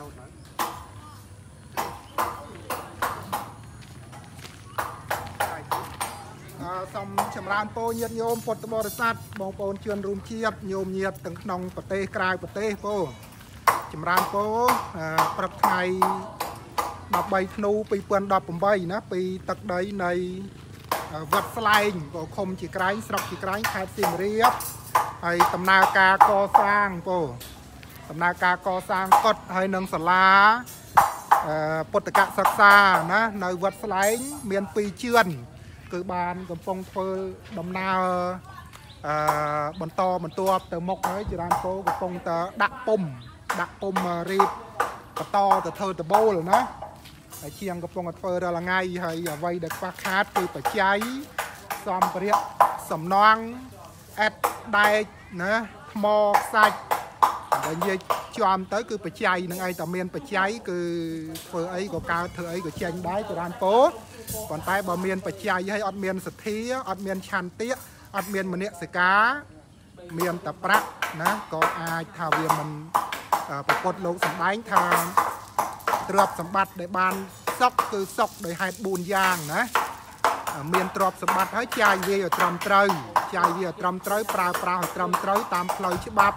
រត់ហើយអឺសូមចម្រើនពរញាតិញោមពុទ្ធបរិស័ទបងប្អូនជនរួមជាតិញោមញាតិទាំងក្នុងប្រទេសក្រៅប្រទេសពរចម្រើនពរអឺព្រឹកថ្ងៃ13ធ្នូ2018ណាពីទឹកដីនៃវត្តស្លែងក៏ឃុំជាក្រែងស្រុកជាក្រែងខេត្តសៀមរាបហើយដំណើរការកសាងពរ ដំណើរការកសាងកុដិហើយនឹងសាលាអឺពុទ្ធកសិក្សាណានៅវត្តស្លែងមាន2ជឿនគឺបានកំពុងធ្វើដំណើរអឺបន្តបន្ទាប់ទៅមុខហើយចរានគោកំពុងតែដាក់ពុំដាក់ពុំរៀបបន្តទៅធ្វើដបូលណាហើយជាងកំពុងតែធ្វើរាល់ថ្ងៃហើយអ្វីដែលខ្វះខាតគឺបច្ច័យសម្ភារៈសំណង់អេតដែកណាថ្មខ្សាច់ បើនិយាយជាប់ទៅគឺបច្ច័យនឹងឯងតែមានបច្ច័យគឺធ្វើអីក៏កើតធ្វើអីក៏ចេញដែរចរានពោប៉ុន្តែបើមានបច្ច័យហើយអត់មានសទ្ធាអត់មានឆន្ទៈអត់មានមនសិការមានតែប្រាក់ណាក៏អាចថាវាមិនប្រពុតលោកសំដែងថាទ្រព្យសម្បត្តិដែលបានសុកគឺសុកដោយហេតុ4យ៉ាងណាមានទ្រព្យសម្បត្តិហើយចាយវាឲ្យត្រឹមត្រូវចាយវាឲ្យត្រឹមត្រូវប្រើប្រាស់ឲ្យត្រឹមត្រូវតាមផ្លូវច្បាប់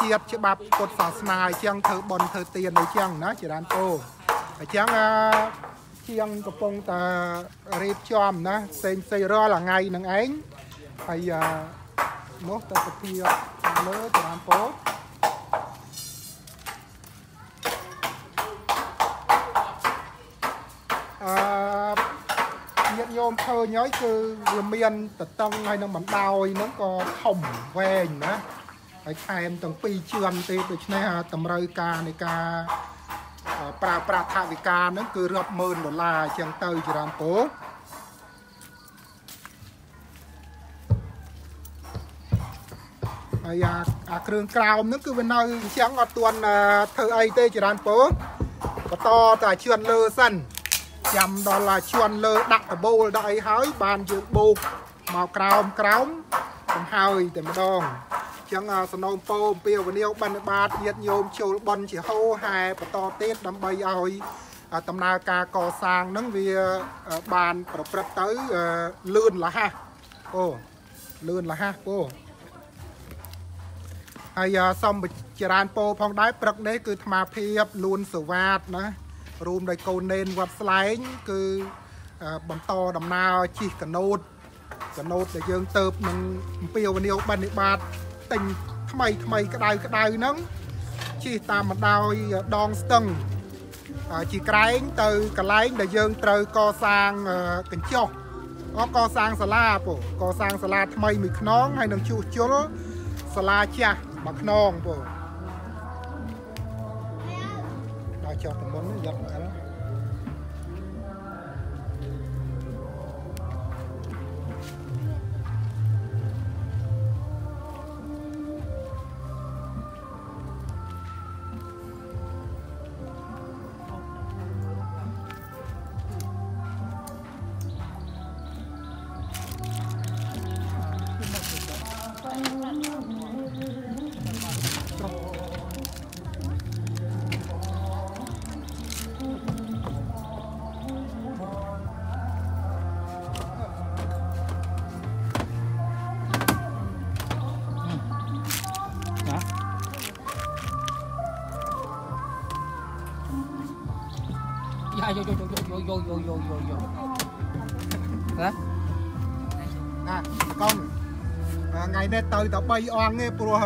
ជាតិច្បាប់ពុទ្ធសាសនាអញ្ចឹងធ្វើបន់ធ្វើទានអញ្ចឹងណាចរានពោអញ្ចឹងជាងកំពុងតែរៀបចំណាផ្សេងផ្សេងរាល់ថ្ងៃនឹងឯងហើយនោះទៅសភាលើចរានពោអឺញាតិញោមឃើញហើយគឺវាមានតតឹងហើយនឹងបណ្ដោយហ្នឹងក៏ធំវែងណា ហើយថែមទាំងពីរជឿនទេដូច្នេះតម្រូវការនៃការប្រើប្រាស់ថវិកាហ្នឹងគឺរាប់ម៉ឺនដុល្លារអញ្ចឹងទៅចរានពោហើយអាអាគ្រឿងក្រោមហ្នឹងគឺវានៅអញ្ចឹងអត់ទាន់ធ្វើអីទេចរានពោបន្តតែជឿនលើសិនចាំដល់ជន់លើដាក់ដបូលដាក់អីហើយបានយើងបូកមកក្រោមក្រោមចំហើយតែម្ដង ចឹងសំណូមពរអំពាវនាវបណ្ឌបាតញាតញោមចូលបន់ជាហោហែបន្តទៀតដើម្បីឲ្យដំណើរការកសាងហ្នឹងវាបានប្រព្រឹត្តទៅលឿនលះហះអូលឿនលះហះពោហើយសូមចរានពោផងដែរព្រឹកនេះគឺអាត្មាភាពលួនសវ៉ាតណារួមដោយកូននេនវត្តស្លែង គឺបន្តដំណើរជិះកណូតកណូតដែលយើងទៅនឹងអំពាវនាវបណ្ឌបាត ទិញថ្មីថ្មីក្តៅក្តៅហ្នឹងជិះតាមបណ្ដោយដងស្ទឹងជាក្រែងទៅកន្លែងដែលយើងត្រូវកសាងកញ្ចុះអកសាងសាលាពូកសាងសាលាថ្មីមួយខ្នងហើយនឹងជួសជុលសាលាចាស់មួយខ្នងពូដល់ចុះតំបន់យកមក យ៉ាយកយកយកយកយកយកយកយកយកណាណាកូនថ្ងៃនេះទៅតែ3អង្គទេព្រោះ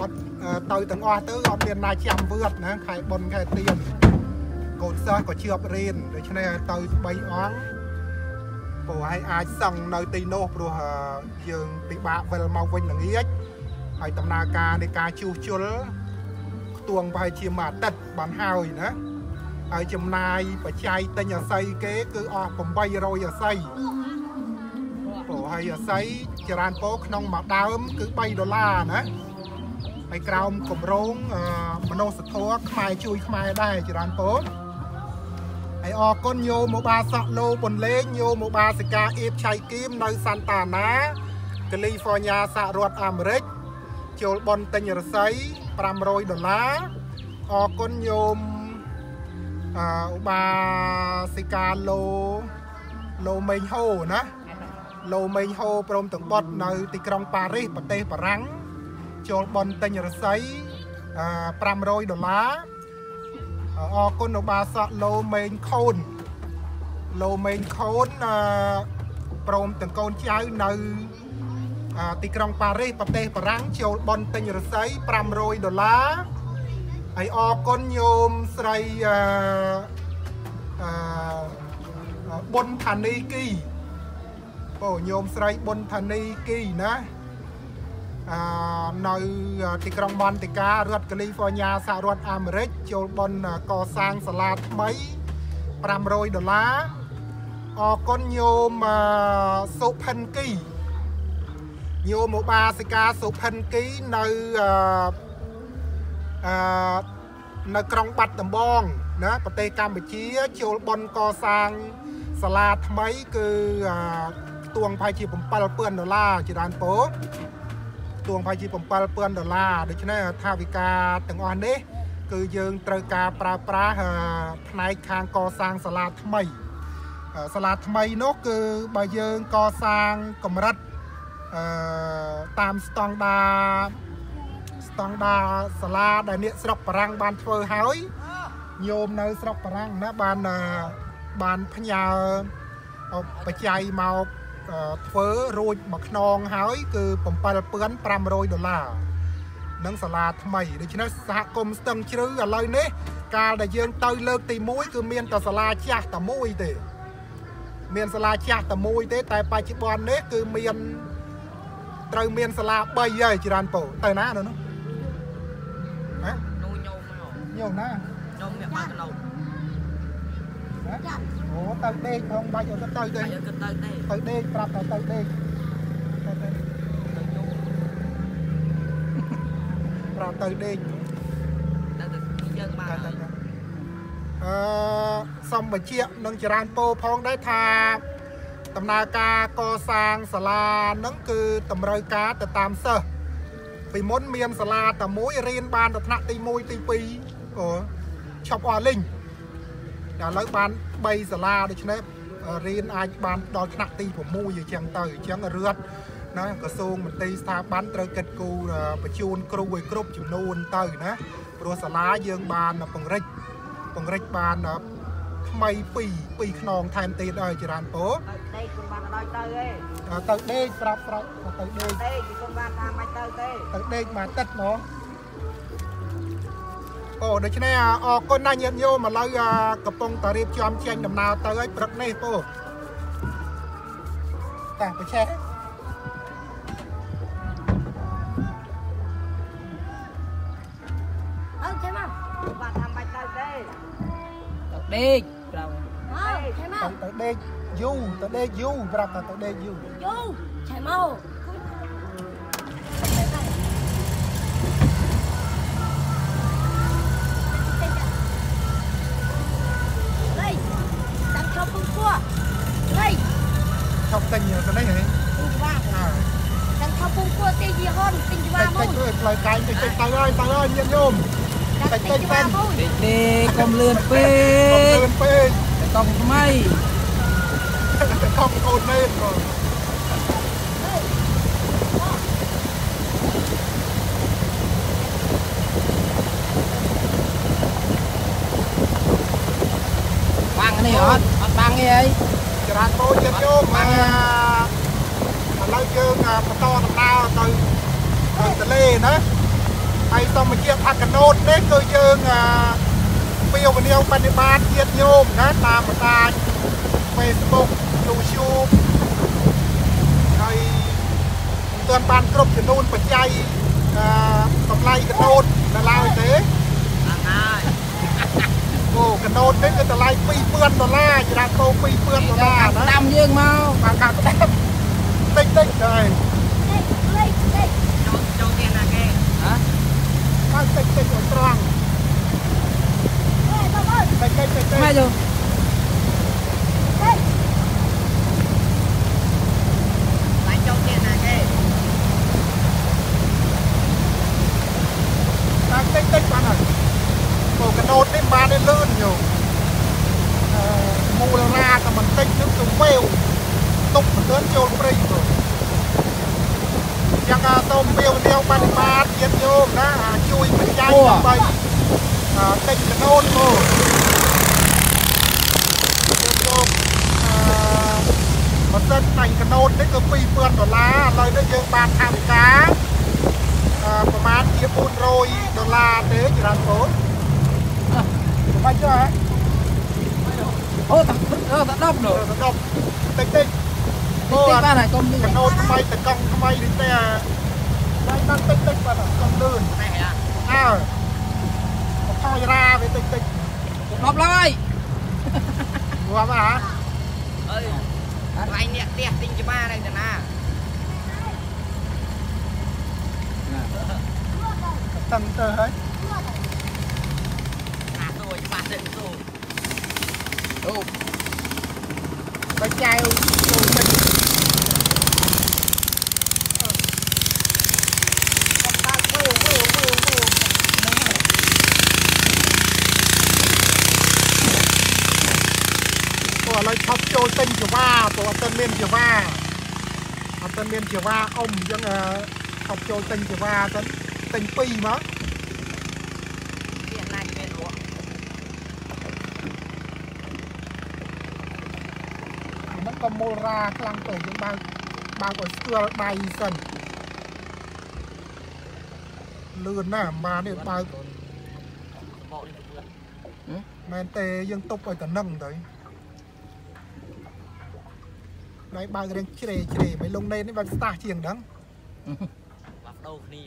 អត់ទៅទាំងអស់ទៅអត់មានណាចាំវឿតណាខែបុណ្យខែទៀនកូនសិស្សក៏ជាប់រៀនដូច្នេះទៅ3អង្គព្រោះឲ្យអាចសឹងនៅទីនោះព្រោះយើងពិបាកវិលមកវិញល្ងាចហើយដំណើរការនៃការជួសជុលខ្ទួងប្រហែលជាមួយអាទិត្យបានហើយណា ហើយចំណាយបច្ច័យទិញអាស័យគេគឺអស់800អាស័យព្រោះហើយអាស័យចរានពោក្នុងមួយដើមគឺ3ដុល្លារណាហើយក្រោមគម្រោងមនុស្សធម៌ខ្មែរជួយខ្មែរដែរចរានពោហើយអរគុណញោមបាសក់លោបុនលេងញោមបាសិកាអៀបឆៃគីមនៅសាន់តាណាកាលីហ្វ័រញ៉ាសហរដ្ឋអាមេរិកចូលបនទិញរស័យ500ដុល្លារអរគុណញោម អឺឧបាសិកាលោលោមេងហូណាលោមេងហូព្រមទាំងបុតនៅ ទីក្រុងប៉ារីសប្រទេសបារាំងចូលបនទិញរស័យអឺ500ដុល្លារអរគុណឧបាសកលោមេងខូនលោមេងខូនអឺព្រមទាំងកូនចៅនៅអឺទីក្រុងប៉ារីសប្រទេសបារាំងចូលបនទិញរស័យ500ដុល្លារ ហើយអរគុណញោមស្រីអឺអឺបុនឋានីគីអូញោមស្រីបុនឋានីគីណាអឺនៅទីក្រុងមន្តិការដ្ឋកាលីហ្វ័រញ៉ាសហរដ្ឋអាមេរិកចូលបនកសាងសាលាថ្មី500ដុល្លារអរគុណញោមអឺសុផិនគីញោមឧបាសិកាសុផិនគីនៅអឺ អឺនៅក្រុងបាត់ដំបងណាប្រទេសកម្ពុជាចូលបនកសាងសាលាថ្មីគឺអឺខ្ទួងប្រហែលជា7000ដុល្លារជាដើមពោខ្ទួងប្រហែលជា7000ដុល្លារដូច្នេះថាវិការទាំងអស់នេះ គឺយើងត្រូវការប្រើប្រាស់អឺផ្នែកខាងកសាងសាលាថ្មីអឺសាលាថ្មីនោះគឺបើយើងកសាងកម្រិតអឺតាមស្តង់ដា ស្តង់ដាសាលាដែលអ្នកស្រុកបារាំងបានធ្វើហើយញោមនៅស្រុកបារាំងណាបានអឺបានផ្ញើបច្ច័យមកអឺធ្វើរួចមួយខ្នងហើយ គឺ7500ដុល្លារនឹងសាលាថ្មីដូច្នេះសហគមន៍ស្ទឹងជ្រៅឥឡូវនេះ កាលដែលយើងទៅលើកទី1គឺមានតែសាលាចាស់តែមួយទេ មានសាលាចាស់តែមួយទេ តែបច្ចុប្បន្ននេះគឺមានត្រូវមានសាលា3ហើយច្រើនពោទៅណានៅនោះហ៎នោះញោម មកញោមណាញោមអ្នកបានកណោហ៎អូទៅដេកផងបាច់ឲ្យទៅទៅទេតែយើងគិតទៅទេទៅដេកប្រាប់ទៅទៅដេកទៅទៅទៅញោមប្រាប់ទៅដេកទៅទៅយើងបានទៅហើទៅយអឺសំបញ្ជាក់នឹងចរានពោផងដែរថា ដំណើរការកសាងសាលាហ្នឹងគឺតម្រូវការទៅតាមសិស្សពីមុនមានសាលាតែមួយរៀនបានដល់ថ្នាក់ទី1ទី2អូ ឈប់អស់លីងតែឥឡូវបាន3សាលាដូច្នេះរៀនអាចបានដល់ថ្នាក់ទី6អញ្ចឹងទៅអញ្ចឹងរដ្ឋណាក្រសួងមន្ត្រីស្ថាប័នត្រូវកិត្តគូរបញ្ជូនគ្រូឲ្យគ្រប់ចំនួនទៅណាព្រោះសាលាយើងបានពង្រិចពង្រិចបានថ្មី2 2ខ្នងថែមទៀតហើយចរានពោទៅដេកគុំបានដល់ទៅទេទៅដេកប្រាប់ប្រាប់ទៅដេកដេកគុំបានថាមិនទៅទេទៅដេកមកទឹកហ្មង អូដូច្នេះអរគុណណាស់ញាតិញោមឥឡូវអាកំពុងតែរៀបចំចេញដំណើរទៅហើយព្រឹកនេះពូតាប្រឆេះអើចេះមកគុំបានថាមិនទៅទេទៅដេកប្រាប់អើចេះមកទៅទៅដេកយូរទៅដេកយូរប្រាប់ថាទៅដេកយូរយូចេះមក ខំពុំគួលេយឈប់ទិញទៅនេះហ៎ទិញច្បាប់អើតាមខំពុំគួទីយីហនទិញច្បាតិប់ចមកតិចទៅផ្លូវកាយតិចតិចទៅហើយទៅហើយញាតិញោមទិញច្បាប់មកដេកដេកកុំលឿនពេកុំកលឿនពេកតែកុំថ្មីខំកូ ននេះក៏បាំងនេះអត់អត់បាំងទេអីចរាចរណ៍ចិត្តយោមអាឥឡូវយើងអាបន្តដំណើរទៅទៅទន្លេណាហើយសូមបញ្ជាក់ថាកណូតនេះគឺយើងអាពីវនីយបនិបាតជាតិញោមណាតាមបណ្ដាញ Facebook YouTube ហើយមិនទាន់បានគ្រប់ចំនួនបច្ច័យអឺតម្លៃកណូតនៅឡើយទេបាំងហើយ អូកណូតនេះគឺតម្លៃ2000ដុល្លារចរាចរណ៍2000ដុល្លារណាតាមយើងមកបានកាត់ផ្ដាប់តិចតិចទៅលេយលេយលេយចូលចូលទៀតណាគេហ៎បានតិចតិចឲ្យត្រង់អើបងអើយតិចតិចតិចតិមកចចូល លេយ lại ចូលទៀតណាគេ បានតិចតិចបានហើយ ត ណូតនេះបានតែលឿនញោមអឺមូលរាតែបន្តិចនឹងទៅវេវ ទុកមិនទៅចូលព្រៃទៅយ៉ាងណាសូមវាវនាវបដិបាតញាតិញោមណាអាជួយបច្ច័យដើម្បីអឺតិចកណូតមកញោមអឺបើសិនបាញ់កណូតនេះគឺ2000ដុល្លារឥឡូវនេះយើងបានថវិកាអឺប្រហែលជា400ដុល្លារទេច្រើនបងបាច់ចុះហ៎អូតាអឺតាដប់នោះសដប់តិចតិច ទីបានហើយកុំនេះកណូតថ្មីតកង់ថ្មីនេះទេបាច់បានតិចតិចបាទកុំលឿននេះហ่ะអើមកខោយរាវាតិចតិចដប់ឡើយងាប់ហ่าអើយវាយអ្នកផ្ទះទិញច្បារហើយតាណាតឹងទៅហើយណាទួយច្បាស់ទៅទូអូបើចៅចូលតិចបាក់វេវវេវវេវវេវព្រោះ ឥឡូវឈប់ចូលទិញជាវ៉ាព្រោះអត់ទាន់មានជាវ៉ាអត់ទាន់មានជាវ៉ាអ៊ំអញ្ចឹងអឺឈប់ចូលទិញជាវ៉ាទៅទិញពីរមកផ្ទះណាជាមានរកហ្នឹងក៏មូលរាខ្លាំងទៅយើងបើកបើកឲ្យស្គាល់ដៃសិនលឿនណាស់បាននេះបើកបោកនេះទៅមែនទេយើងទប់ឲ្យតំណឹងទៅ ដៃបើករៀងជ្រេជ្រេមិនលងណេនេះបើកស្តាស់ជាងដឹងបាក់ដោគ្នា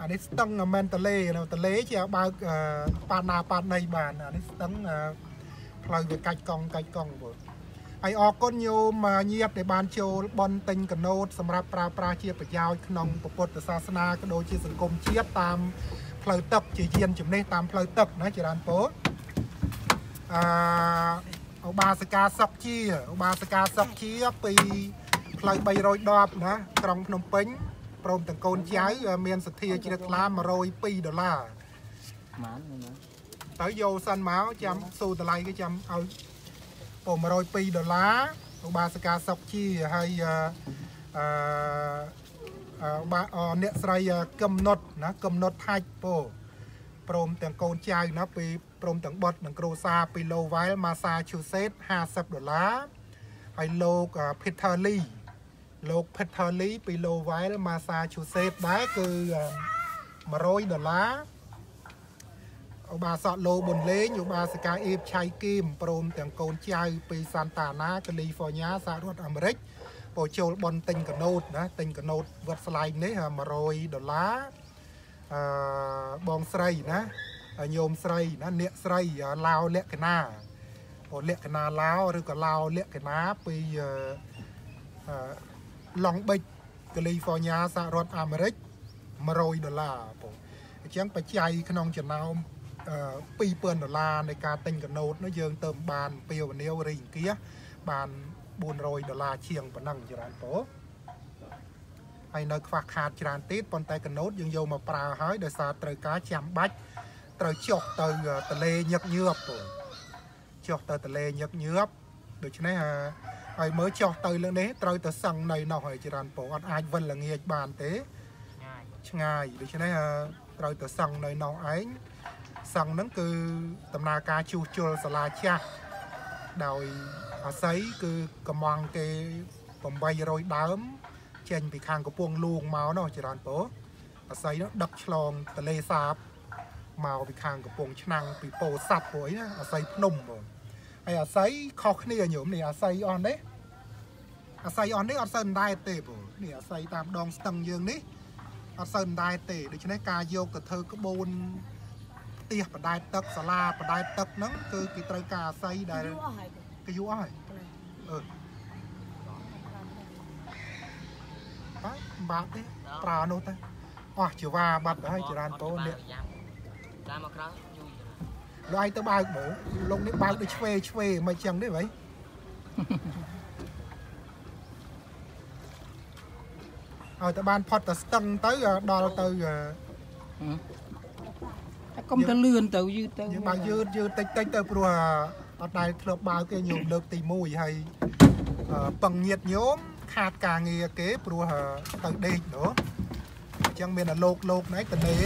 អានេះស្ទឹងមែនតលេនៅតលេជាបើកអឺប៉ាណាប៉ាណៃបានអានេះស្ទឹងអឺផ្លូវវាកាច់កង់កាច់កង់បងហើយអរគុណញោមញាតិដែលបានចូលបន់ទិញកណូតសម្រាប់ប្រើប្រាស់ជាប្រយោជន៍ក្នុងពុទ្ធសាសនាក៏ដូចជាសង្គមជាតិតាមផ្លូវទឹកជាយានជំនិះតាមផ្លូវទឹកណាចរានពោអឺ ឧបាសិកាសុកជាឧបាសិកាសុកជាពីផ្លូវ310ណាក្រុងភ្នំពេញព្រមទាំងកូនចៅមានសទ្ធាជ្រះថ្លា102ដុល្លារបានណាទៅយកសិនមកចាំស៊ូតម្លៃគេចាំឲ្យពុំ102ដុល្លារឧបាសិកាសុកជាហើយអឺអឺអឺបាអអ្នកស្រីអឺកឹមនុតណាកឹមនុតថាច់ពោព្រមទាំងកូនចៅណាពី ព្រមទាំងបុតនិងគ្រូសាពី Lowell Massachusetts 50ដុល្លារហើយលោកអឺ Peter Lee លោក Peter Lee ពី Lowell Massachusetts ដែរគឺអឺ100ដុល្លារឧបាសកលោប៊ុនលេងឧបាសិកាអេបឆៃគីមព្រមទាំងកូនចៅពីសាន់តាណាកាលីហ្វ័រញ៉ាសហរដ្ឋអាមេរិកពោចូលបនទិញកណូតណាទិញកណូតវត្តស្លែងនេះ100ដុល្លារអឺបងស្រីណា ញោមស្រីណាអ្នកស្រីឡាវលក្ខណាពោលក្ខណាឡាវឬក៏ឡាវលក្ខណាពីអឺអឺឡុងបិចកាលីហ្វ័រញ៉ាសហរដ្ឋអាមេរិក100ដុល្លារបងអញ្ចឹងបច្ច័យក្នុងចំណោមអឺ2000ដុល្លារនៃការទិញកណូតនោះយើងទៅបានពីវនាវរីអង្គាសបាន400ដុល្លារជាងប៉ុណ្ណឹងច្រើនពោហើយនៅខ្វះខាតច្រើនទៀតប៉ុន្តែកណូតយើងយកមកប្រើហើយដោយសារត្រូវការចាំបាច់ ត្រូវចុះទៅតលេញឹកញើបពោចុះទៅតលេញឹកញើបដូច្នេះអឺហើយមើលចុះទៅលើនេះត្រូវទៅសឹងនៅនោះហើយច្រើនពោអត់អាចវិលល្ងាចបានទេងាយឆ្ងាយដូច្នេះអឺត្រូវទៅសឹងនៅនោះឯងសឹងហ្នឹងគឺដំណើរការជួសជុលសាលាចាស់ដោយអាស័យគឺកំងគេ800ដើមចេញពីខាងកំពង់លួងមកនោះចរន្តពោអាស័យនោះដឹកឆ្លងទលេសាប មកពីខាងកំពង់ឆ្នាំងពីពោធិ៍សាត់ព្រោះអីណាអាស័យភ្នំបងហើយអាស័យខុសគ្នាញោមនេះអាស័យអស់នេះអាស័យអស់នេះអត់សូវដែរទេបងនេះអាស័យតាមដងស្ទឹងយើងនេះអត់សូវដែរទេដូច្នេះការយកទៅធ្វើក្បូនផ្ទះបដែតទឹកសាលាបដែតទឹកហ្នឹងគឺគេត្រូវការអាស័យដែលយូរអស់ហើយគេយូរអស់ហើយអឺបាទបាត់ទេប្រើនោះទៅអស់ជីវ៉ាបាត់ទៅហើយចរានតោនេះ តាមមកក្រោយយូរលោកឯងទៅបើកមើលលោកនេះបើកដូចឆ្វេឆ្វេមិនចឹងទេ ભાઈ ឲ្យតែបានផុតតែស្ទឹងទៅដល់ទៅកុំទៅលឿនទៅយឺតទៅយើងបើយឺតយឺតតិចតិចទៅព្រោះអត់ដែលធ្លាប់បើកទេញោមលើកទី1ហើយអឺពឹងញាតញោមខាតការងារគេព្រោះទៅដេកណូអញ្ចឹងមានតែលោកលោកណែតនេ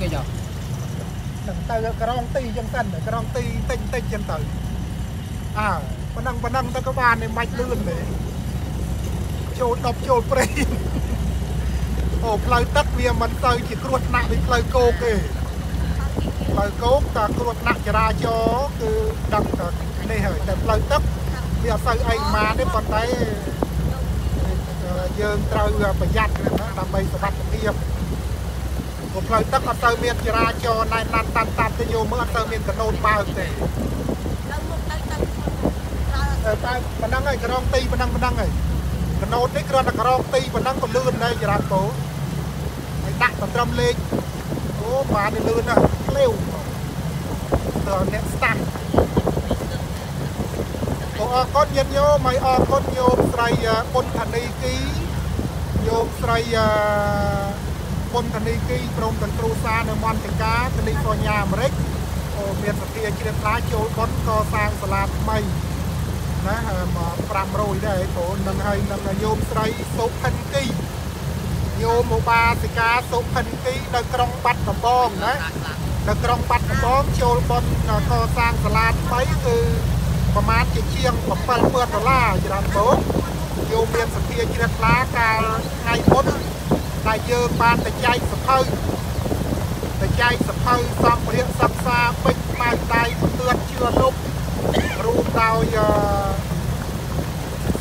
គេចុះនឹងទៅក្រងទីអញ្ចឹងសិនក្រងទីតិចតិចអញ្ចឹងទៅអើប៉ណ្ណឹងប៉ណ្ណឹងទៅក៏បានមិនបាច់លឿនទេចូល10ចូលព្រៃអូផ្លូវទឹកវាមិនទៅជាគ្រោះថ្នាក់ដូចផ្លូវគោកទេផ្លូវគោកតែគ្រោះថ្នាក់ចរាចរណ៍គឺដឹងតែនេះហើយតែផ្លូវទឹកវាអត់សូវអីម៉ានទេប៉ុន្តែអឺយើងត្រូវប្រយ័ត្នណាដើម្បីសុវត្ថិភាព ព្រោះផ្លូវទឹកអត់សូវមានចរាចរណ៍ណែនណាន់តាន់តាន់ទៅយកមើលអត់សូវមានកណូតបើកទេទៅមុខទៅទៅក្រោយអឺតែប៉ុណ្ណឹងហើយក្រងទីប៉ុណ្ណឹងប៉ុណ្ណឹងហើយកណូតនេះគ្រាន់តែក្រងទីប៉ុណ្ណឹងក៏លឿនដែរចរាចរណ៍ហើយដាក់ទៅត្រឹមលេខអូបានទៅលឿនណាស់ក្លេវទៅអ្នកស្តាំអូអរគុណញាតិញោមហើយអរគុណញោមស្រីអឺបុនធនីគីញោមស្រីអឺ បុនធនីគីព្រមទាំងគ្រូសានៅមន្តកាកាលីហ្វ័រញ៉ាអាមេរិកអូមានសទ្ធាជ្រះថ្លាចូលបុនកសាងសាលាថ្មីណាមក500ដែរព្រោះនឹងហើយនឹងញោមស្រីសុផិនគីញោមឧបាសិកាសុផិនគីនៅក្រុងបាត់ដំបងណានៅក្រុងបាត់ដំបងចូលបនកសាងសាលាថ្មីគឺប្រមាណជាជាង7000ដុល្លារច្រើនបូកញោមមានសទ្ធាជ្រះថ្លាកាលថ្ងៃមុន ដែលយើងបានទៅចែកសភៅទៅចែកសភៅសម្ភារៈសិក្សាពេជ្រម៉ៅដៃពឿនជឿលុបរួមដោយអឺ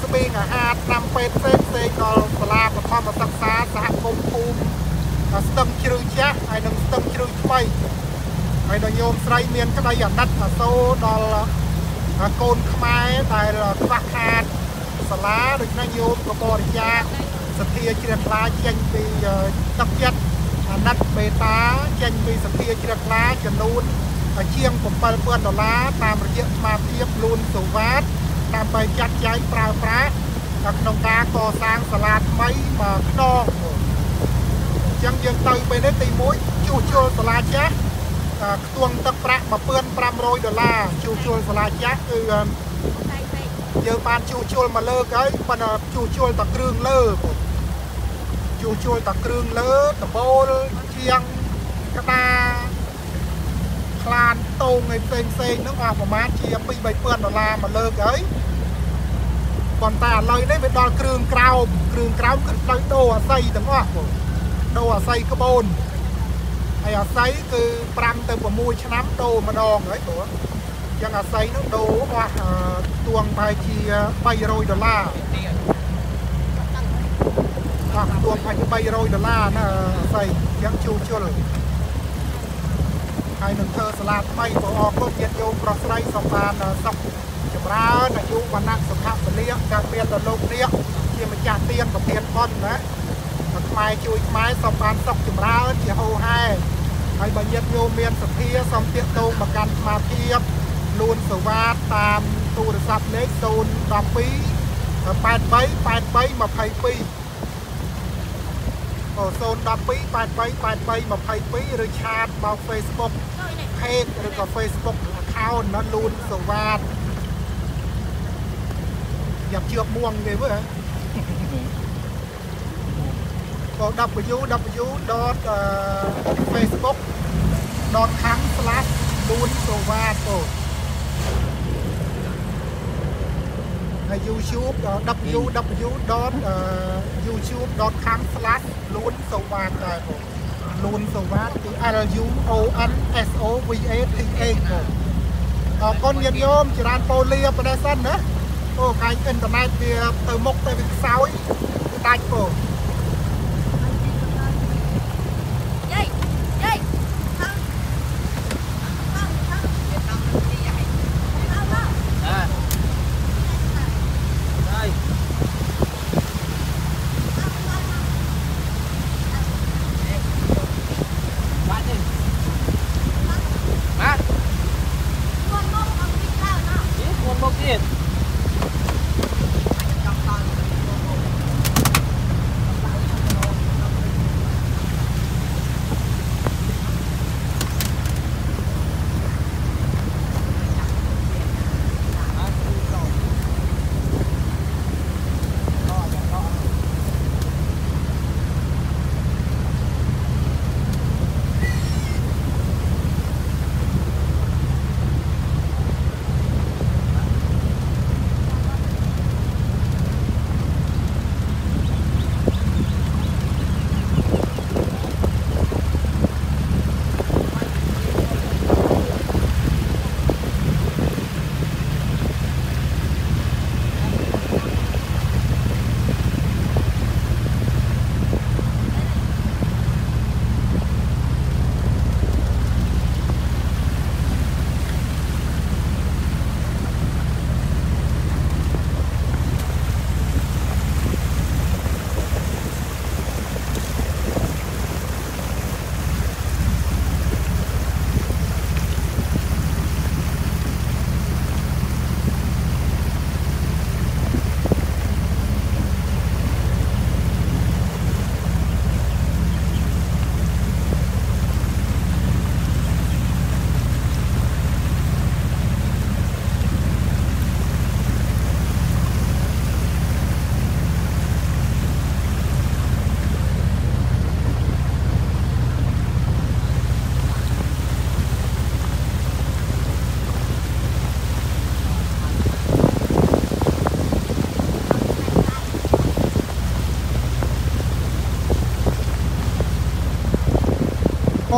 ស្បៀងអាហារតាមពេទ្យផ្សេងផ្សេងដល់សាលាបឋមសិក្សាសហគមន៍ភូមិស្ទឹងជ្រៅចាស់ហើយនិងស្ទឹងជ្រៅថ្មីហើយដល់ញោមស្រីមានក្តីអាណិតអាសូរដល់កូនខ្មែរដែលខ្វះខាតសាលាដូច្នេះញោមក៏បរិច្ចាគ សទ្ធាជ្រះថ្លាចេញពីទឹកចិត្តអាណិតបេតាចេញពីសទ្ធាជ្រះថ្លាចំនួនជាង7000ដុល្លារតាមរយៈស្មារតីលូនសូវ៉ាតដើម្បីចាត់ចែងប្រើប្រាស់ក្នុងការកសាងសាលាថ្មីមកខ្នងអញ្ចឹងយើងទៅពេលនេះទី1ជួសជុលសាលាចាស់ខ្ទង់ទឹកប្រាក់1500ដុល្លារជួសជុលសាលាចាស់គឺដៃពេកយើងបានជួសជុលមកលើកហើយប៉ុន្តែជួសជុលតែគ្រឿងលើបង ជួសជុលតែគ្រឿងលើដបូលជាងក្តារខ្លានតោងឯផ្សេងផ្សេងហ្នឹងអស់ប្រហែលជា2 3000ដុល្លារមួយលើកហើយប៉ុន្តែឥឡូវនេះវាដល់គ្រឿងក្រោមគ្រឿងក្រោមគឺត្រូវដូរអាស័យទាំងអស់បងដូរអាស័យក្បូនហើយអាស័យគឺ5ទៅ6ឆ្នាំដូរម្ដងហើយបងអញ្ចឹងអាស័យហ្នឹងដូរអស់អឺទួងប្រហែលជា300ដុល្លារ អស់ទួងប្រហែលជា300ដុល្លារណាអាស័យអញ្ចឹងជួសជុលហើយនឹងធ្វើសាលាថ្មីក៏អរគុណញាតិញោមប្រុសស្រីសូមបានសុខចម្រើនអាយុវណ្ណៈសុខៈពលៈការមានដល់លោកនេះជាម្ចាស់ទានប្រធានបុណ្យណាមកខ្មែរជួយខ្មែរសូមបានសុខចម្រើនជាហូរហែហើយបើញាតិញោមមានសទ្ធាសូមទាក់ទងមកកាន់ស្មារតីលួនសវ៉ាតតាមទូរស័ព្ទលេខ012 83 83 22អូ 012 83 83 22ឬឆាតមក Facebook ជួយនេះ page ឬក៏ Facebook account ណាលូនសវ៉ាតយ៉ាប់ជាប់មួងគេមើលក៏ www.facebook.com/ លូនសវ៉ាតទៅ ហើយ YouTube ក៏ www.youtube.com/ លូនសវ៉ាតដែរបងលូនសូវ៉ាតគឺ L U O N S O V A T A បងអរគុណញាតិញោមចរានប៉ូលីប្រទេសសិនណាអូខាងអ៊ីនធឺណិតវាទៅមុខទៅវាខ្សោយគឺដាច់បង យាយយាយថងថងថងថងមក អើ ហើ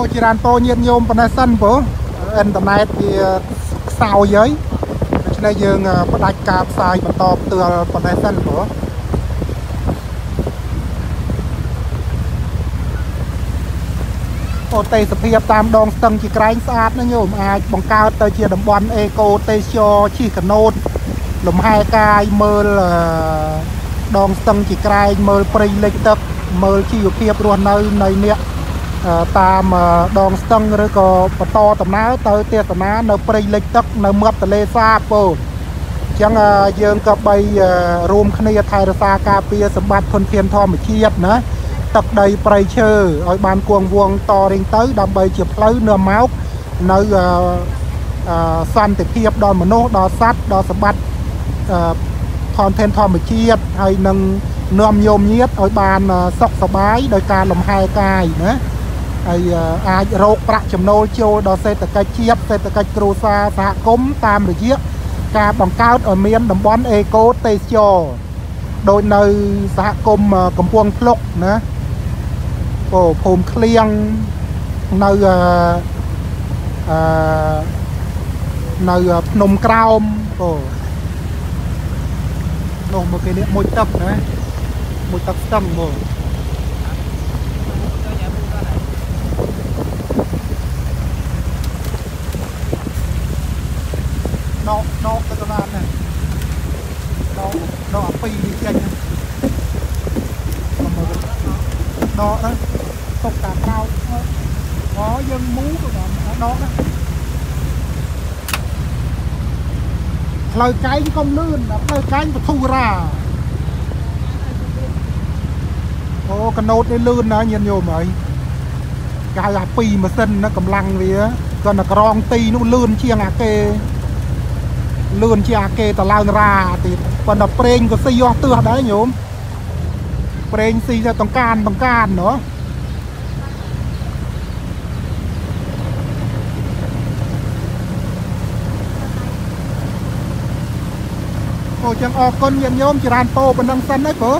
អូជារានពោញាតញោមប៉ុណ្ណេះសិនព្រោះអ៊ីនធឺណិតវាខ្សោយហើយដូច្នេះយើងផ្ដាច់ការផ្សាយបន្តផ្ទាល់ប៉ុណ្ណេះសិនព្រោះអូទេសភាពតាមដងស្ទឹងជាក្រែងស្អាតណាញោមអាចបង្កើតទៅជាតំបន់អេកូទេសចរជិះកាណូតលំហែកាយមើលអឺដងស្ទឹងជាក្រែងមើលព្រៃលិចទឹកមើលជីវភាពរស់នៅនៃអ្នកអឺ តាមដងស្ទឹងឬក៏បន្តដំណើរទៅទេសនានៅព្រៃលិចទឹកនៅមាត់ទន្លេសាបពោអញ្ចឹងអឺយើងក៏បីអឺរួមគ្នាថែរក្សាការពារសម្បត្តិធនធានធម្មជាតិណាទឹកដីព្រៃឈើឲ្យបានគង់វង្សតរៀងទៅ ដើម្បីជាផ្លូវនាំមកនៅអឺអឺសន្តិភាពដល់មនុស្សដល់សត្វដល់សម្បត្តិអឺ content ធម្មជាតិហើយនឹងនាំញោមញាតឲ្យបានសុខសប្បាយដោយការលំហែកាយណា ហើយអាចរកប្រាក់ចំណូលចូលដល់សេដ្ឋកិច្ចជាតិសេដ្ឋកិច្ចគ្រួសារសហគមន៍តាមរយៈការបង្កើតឲ្យមានតំបន់អេកូទេសចរដោយនៅសហគមន៍កំពង់ភ្លុកណាអូភូមិឃ្លៀងនៅអឺអឺនៅភ្នំក្រោមអូនោះមកគេនេះមួយទឹកណាមួយទឹកស្ទឹងមក ដកដកទៅកណ្ដាលណាដកដកអាពីរចេញមកមើលដកណាຕົកតាមក្រោយអូយើងមូទៅដល់ដកណាផ្លូវកែងកុំលឿនដល់ផ្លូវកែងពធុរាអូកណូតនេះលឿនណាញាតិញោមហើយគេហៅថាពីរម៉ាស៊ីនណាកម្លាំងវាគាត់តែក្រងទីនោះលឿនជាងអាគេ លឿនជាងអាគេតឡើងរាទៀតប៉ុន្តែប្រេងក៏ស៊ីអស់ទើសដែរញោមប្រេងស៊ីទៅតង្កានតង្កានណោះអូចឹងអរគុណញាតិញោមចរានពោប៉ុណ្ណឹងសិនហើយព្រោះ